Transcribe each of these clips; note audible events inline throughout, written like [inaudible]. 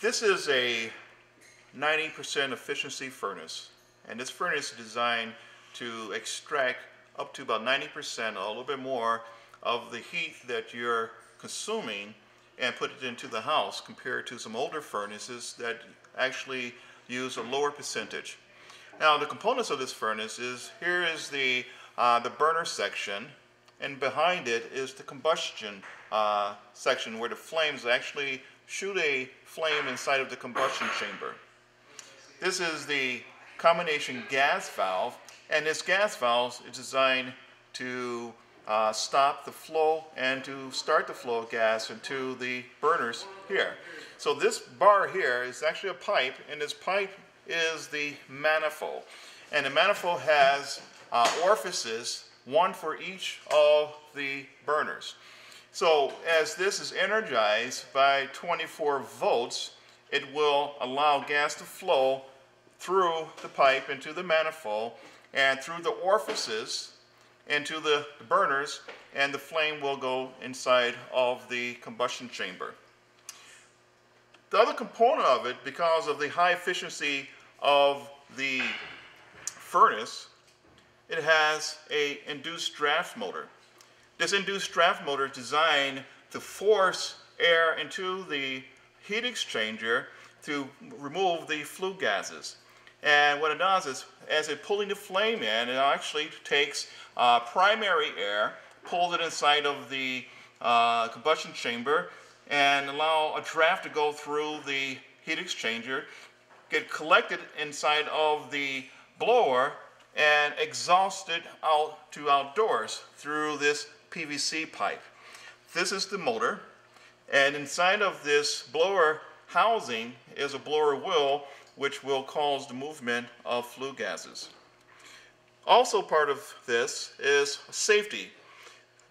This is a 90% efficiency furnace. And this furnace is designed to extract up to about 90% or a little bit more of the heat that you're consuming and put it into the house compared to some older furnaces that actually use a lower percentage. Now the components of this furnace is, here is the, uh, the burner section and behind it is the combustion uh, section where the flames actually shoot a flame inside of the combustion chamber. This is the combination gas valve and this gas valve is designed to uh, stop the flow and to start the flow of gas into the burners here. So this bar here is actually a pipe, and this pipe is the manifold. And the manifold has uh, orifices, one for each of the burners. So as this is energized by 24 volts, it will allow gas to flow through the pipe into the manifold and through the orifices into the burners and the flame will go inside of the combustion chamber. The other component of it, because of the high efficiency of the furnace, it has a induced draft motor. This induced draft motor is designed to force air into the heat exchanger to remove the flue gases. And what it does is, as it's pulling the flame in, it actually takes uh, primary air, pulls it inside of the uh, combustion chamber, and allow a draft to go through the heat exchanger, get collected inside of the blower, and exhausted out to outdoors through this PVC pipe. This is the motor, and inside of this blower housing is a blower wheel which will cause the movement of flue gases. Also part of this is safety.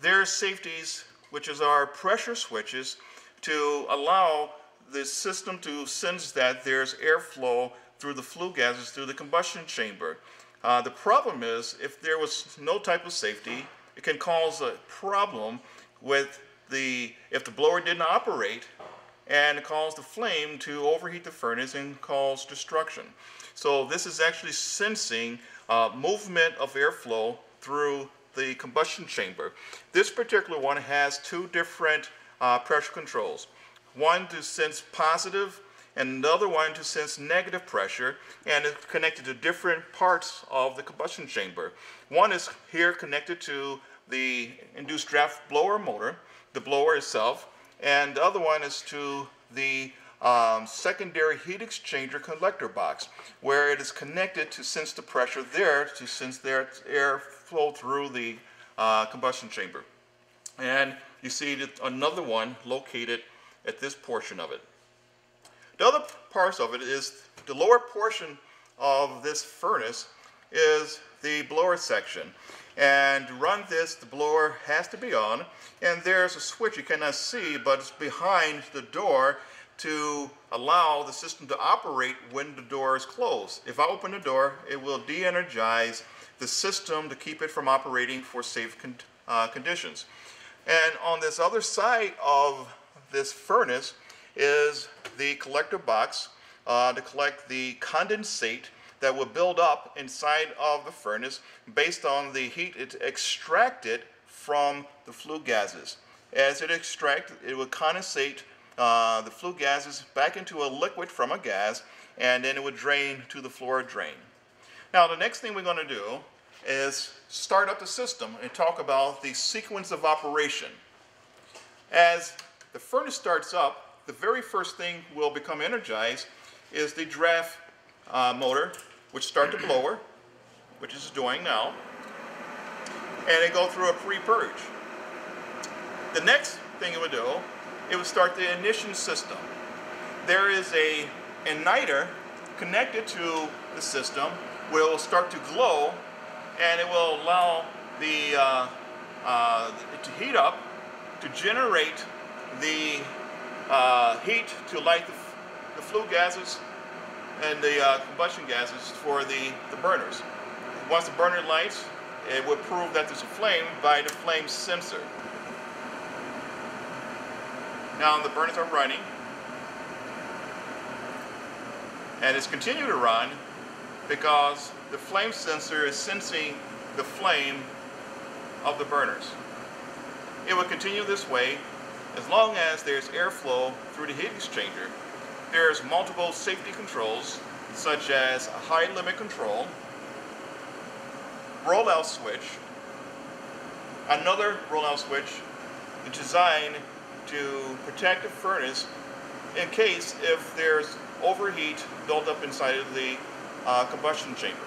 There are safeties, which is our pressure switches, to allow the system to sense that there's airflow through the flue gases through the combustion chamber. Uh, the problem is if there was no type of safety, it can cause a problem with the, if the blower didn't operate, and cause the flame to overheat the furnace and cause destruction. So this is actually sensing uh, movement of airflow through the combustion chamber. This particular one has two different uh, pressure controls. One to sense positive and another one to sense negative pressure and it's connected to different parts of the combustion chamber. One is here connected to the induced draft blower motor, the blower itself, and the other one is to the um, secondary heat exchanger collector box, where it is connected to sense the pressure there to sense their air flow through the uh, combustion chamber. And you see another one located at this portion of it. The other parts of it is the lower portion of this furnace is the blower section. And to run this, the blower has to be on. And there's a switch you cannot see, but it's behind the door to allow the system to operate when the door is closed. If I open the door, it will de-energize the system to keep it from operating for safe con uh, conditions. And on this other side of this furnace is the collector box uh, to collect the condensate that will build up inside of the furnace based on the heat it's extracted from the flue gases. As it extracts, it will condensate uh, the flue gases back into a liquid from a gas, and then it would drain to the floor drain. Now, the next thing we're going to do is start up the system and talk about the sequence of operation. As the furnace starts up, the very first thing will become energized is the draft uh, motor which start the [clears throat] blower, which is doing now, and it go through a pre-purge. The next thing it would do, it would start the ignition system. There is a igniter connected to the system, will start to glow, and it will allow the uh, uh, to heat up to generate the uh, heat to light the, the flue gases and the uh, combustion gases for the, the burners. Once the burner lights, it would prove that there's a flame by the flame sensor. Now the burners are running. And it's continued to run because the flame sensor is sensing the flame of the burners. It will continue this way as long as there's airflow through the heat exchanger. There's multiple safety controls such as a high limit control, rollout switch, another rollout switch designed to protect the furnace in case if there's overheat built up inside of the uh, combustion chamber.